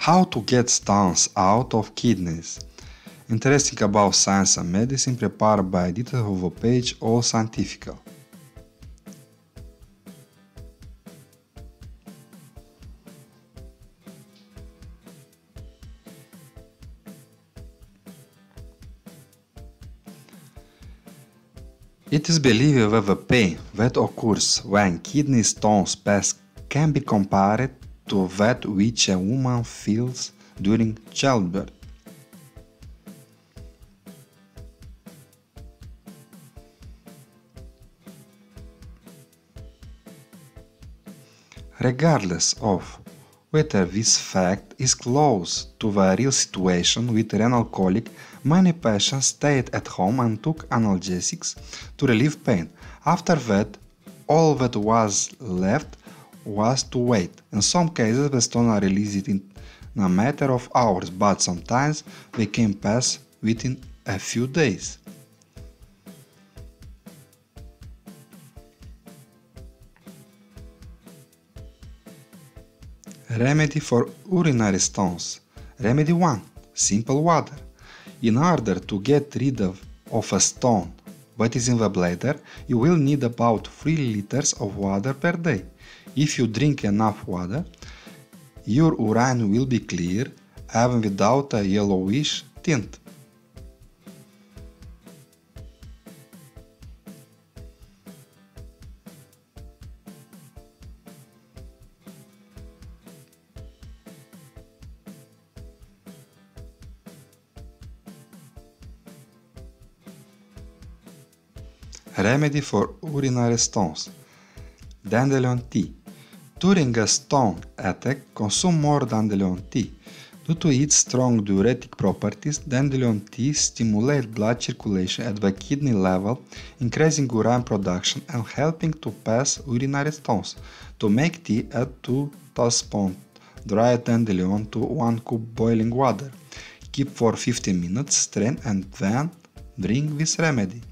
How to get stones out of kidneys. Interesting about science and medicine prepared by Dieter Huvo page All Scientifical. It is believed that the pain that occurs when kidney stones pass can be compared to that which a woman feels during childbirth. Regardless of whether this fact is close to the real situation with renal colic, many patients stayed at home and took analgesics to relieve pain. After that, all that was left was to wait. In some cases, the stone are released in a matter of hours, but sometimes they can pass within a few days. Remedy for urinary stones. Remedy 1. Simple water. In order to get rid of, of a stone that is in the bladder, you will need about 3 liters of water per day. If you drink enough water, your urine will be clear, even without a yellowish tint. Remedy for urinary stones. Dandelion tea. During a stone attack, consume more dandelion tea. Due to its strong diuretic properties, dandelion tea stimulates blood circulation at the kidney level, increasing urine production and helping to pass urinary stones. To make tea, add 2 tablespoons dried dandelion to 1 cup boiling water. Keep for 15 minutes, strain and then drink this remedy.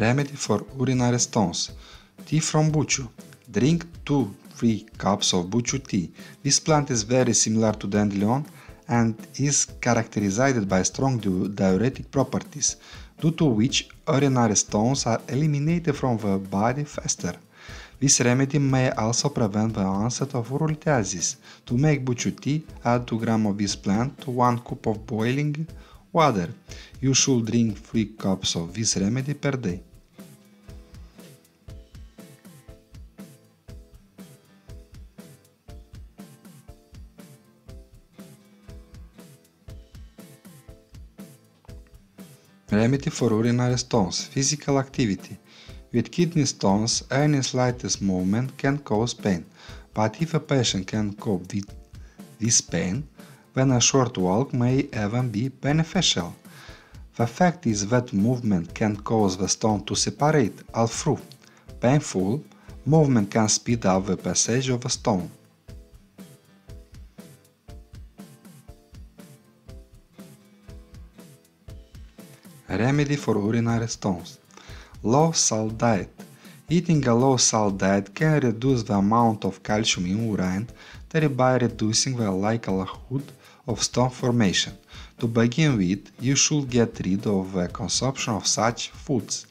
Remedy for urinary stones. Tea from Buchu. Drink 2-3 cups of Buchu tea. This plant is very similar to dandelion and is characterized by strong diuretic properties, due to which urinary stones are eliminated from the body faster. This remedy may also prevent the onset of urolithiasis. To make buchu tea, add 2 grams of this plant to 1 cup of boiling water. You should drink 3 cups of this remedy per day. Remedy for urinary stones. Physical activity. With kidney stones, any slightest movement can cause pain, but if a patient can cope with this pain, then a short walk may even be beneficial. The fact is that movement can cause the stone to separate, although painful, movement can speed up the passage of a stone. Remedy for urinary stones. Low salt diet. Eating a low salt diet can reduce the amount of calcium in urine, thereby reducing the likelihood of stone formation. To begin with, you should get rid of the consumption of such foods.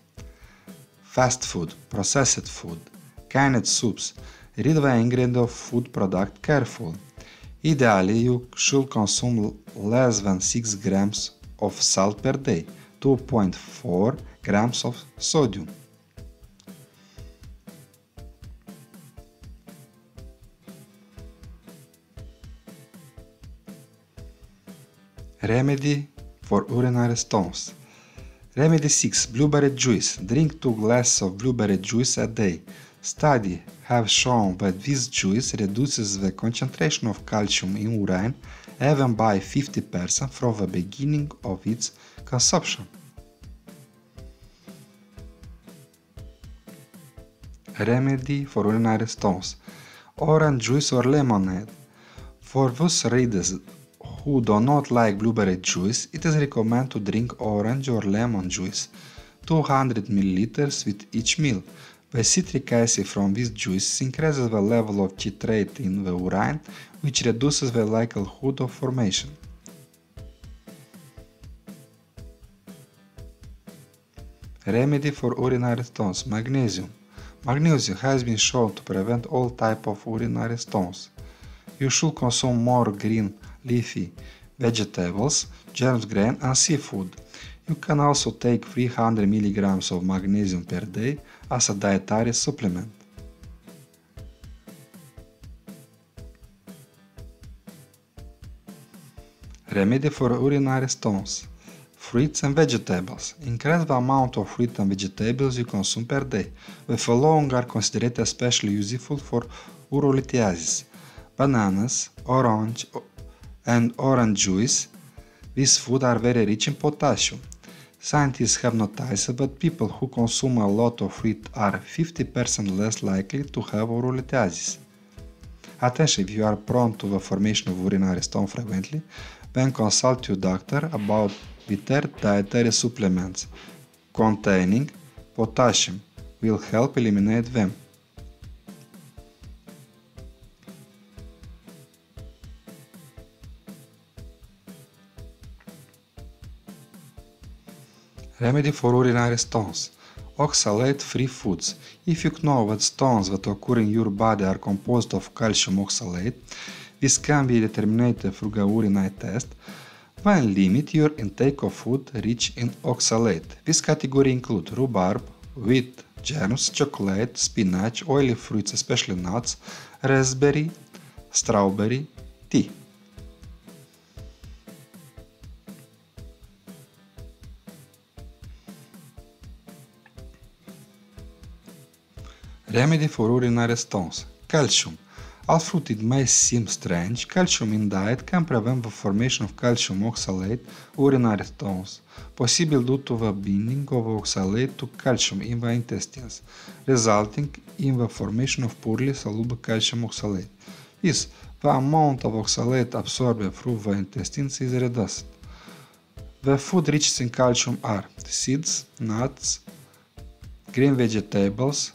Fast food, processed food, canned soups. Read the ingredient of food product carefully. Ideally, you should consume less than 6 grams of salt per day. 2.4 grams of sodium. Remedy for urinary stones. Remedy 6. Blueberry juice. Drink 2 glasses of blueberry juice a day. Study have shown that this juice reduces the concentration of calcium in urine even by 50% from the beginning of its consumption. Remedy for urinary stones. Orange juice or lemonade. For those readers who do not like blueberry juice, it is recommended to drink orange or lemon juice, 200 ml with each meal. The citric acid from this juice increases the level of citrate in the urine, which reduces the likelihood of formation. Remedy for urinary stones Magnesium. Magnesium has been shown to prevent all type of urinary stones. You should consume more green leafy vegetables, germs grain and seafood. You can also take 300 mg of magnesium per day as a dietary supplement. Remedy for urinary stones Fruits and vegetables. Increase the amount of fruit and vegetables you consume per day. The following are considered especially useful for urolithiasis. Bananas, orange, and orange juice. These foods are very rich in potassium. Scientists have noticed that people who consume a lot of fruit are 50% less likely to have urolithiasis. Attention, if you are prone to the formation of urinary stone frequently, then consult your doctor about bitter dietary supplements containing potassium will help eliminate them. Remedy for urinary stones. Oxalate-free foods. If you know that stones that occur in your body are composed of calcium oxalate, this can be determined through a urinary test, then limit your intake of food rich in oxalate. This category include rhubarb, wheat, germs, chocolate, spinach, oily fruits, especially nuts, raspberry, strawberry, tea. Remedy for urinary stones. Calcium. Although it may seem strange, calcium in diet can prevent the formation of calcium oxalate urinary stones, possible due to the binding of oxalate to calcium in the intestines, resulting in the formation of poorly soluble calcium oxalate. This, the amount of oxalate absorbed through the intestines is reduced. The food rich in calcium are seeds, nuts, green vegetables,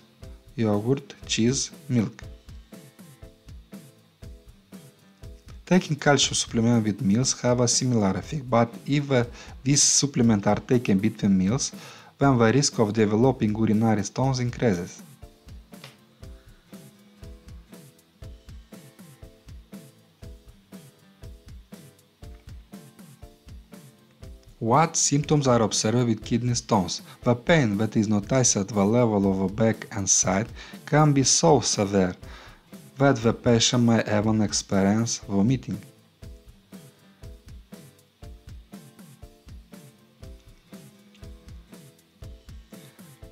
yogurt, cheese, milk. Taking calcium supplement with meals have a similar effect, but if uh, these supplements are taken between meals, then the risk of developing urinary stones increases. What symptoms are observed with kidney stones? The pain that is noticed at the level of the back and side can be so severe that the patient may even experience vomiting.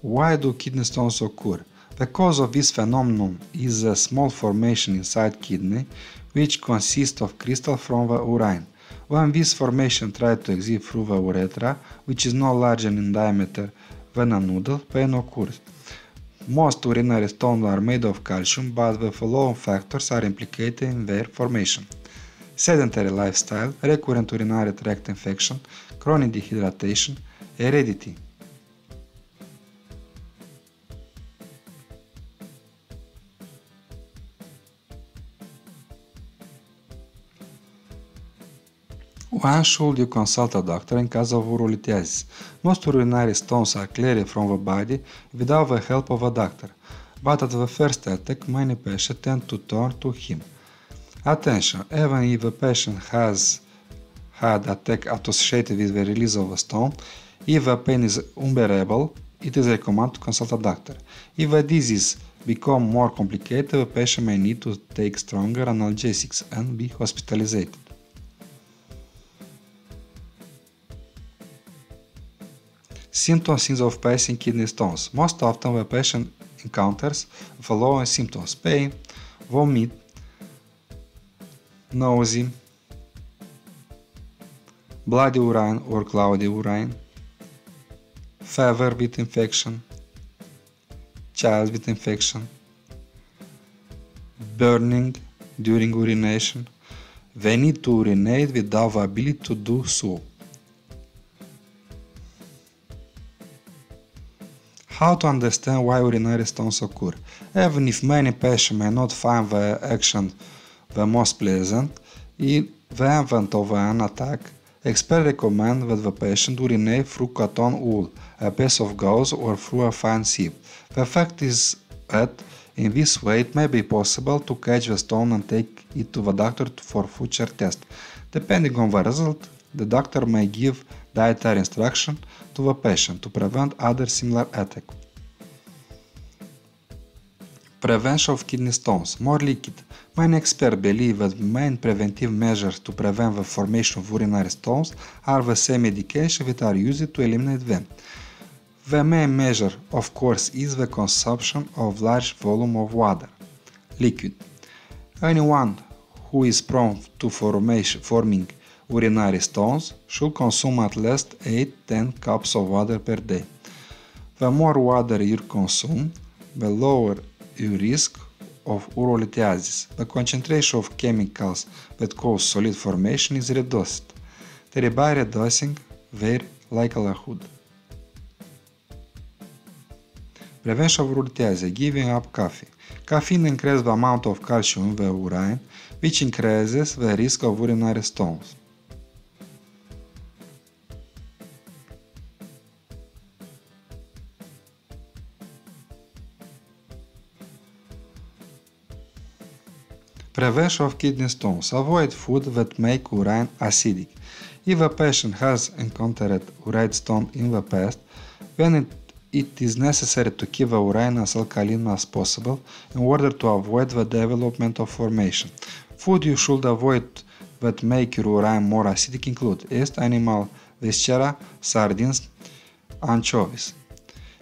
Why do kidney stones occur? The cause of this phenomenon is a small formation inside kidney which consists of crystal from the urine. When this formation tries to exit through the urethra, which is no larger in diameter than a noodle, pain occurs. Most urinary stones are made of calcium, but the following factors are implicated in their formation. Sedentary lifestyle, recurrent urinary tract infection, chronic dehydration, heredity. When should you consult a doctor in case of urolithiasis? Most urinary stones are cleared from the body without the help of a doctor, but at the first attack many patients tend to turn to him. Attention, even if the patient has had attack associated with the release of a stone, if the pain is unbearable, it is recommended to consult a doctor. If the disease become more complicated, the patient may need to take stronger analgesics and be hospitalized. Symptoms of passing kidney stones. Most often the patient encounters following symptoms pain, vomit, nausea, bloody urine or cloudy urine, fever with infection, child with infection, burning during urination, They need to urinate without the ability to do so. How to understand why urinary stones occur? Even if many patients may not find the action the most pleasant, in the event of an attack, experts recommend that the patient urinate through cotton wool, a piece of gauze, or through a fine sieve. The fact is that in this way it may be possible to catch the stone and take it to the doctor for future test. Depending on the result, the doctor may give dietary instruction to the patient to prevent other similar attack. Prevention of kidney stones. More liquid. Many experts believe that the main preventive measures to prevent the formation of urinary stones are the same medication that are used to eliminate them. The main measure, of course, is the consumption of large volume of water, liquid. Anyone who is prone to formation, forming urinary stones should consume at least 8-10 cups of water per day. The more water you consume, the lower your risk of urolithiasis. The concentration of chemicals that cause solid formation is reduced, thereby reducing their likelihood. Prevention of urolithiasis, giving up coffee. Caffeine increases the amount of calcium in the urine, which increases the risk of urinary stones. Prevention of kidney stones. Avoid food that make urine acidic. If a patient has encountered urine stone in the past, then it, it is necessary to keep the urine as alkaline as possible in order to avoid the development of formation. Food you should avoid that make your urine more acidic include yeast, animal viscera, sardines, anchovies.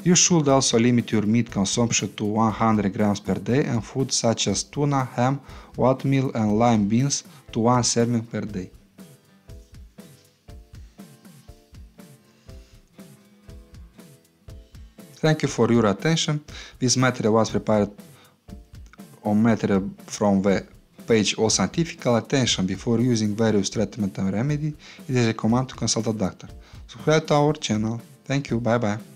You should also limit your meat consumption to 100 grams per day and foods such as tuna, ham, oatmeal and lime beans to one serving per day. Thank you for your attention. This material was prepared on material from the page All Scientific Attention before using various treatment and remedy. It is recommended to consult a doctor. Subscribe to our channel. Thank you. Bye bye.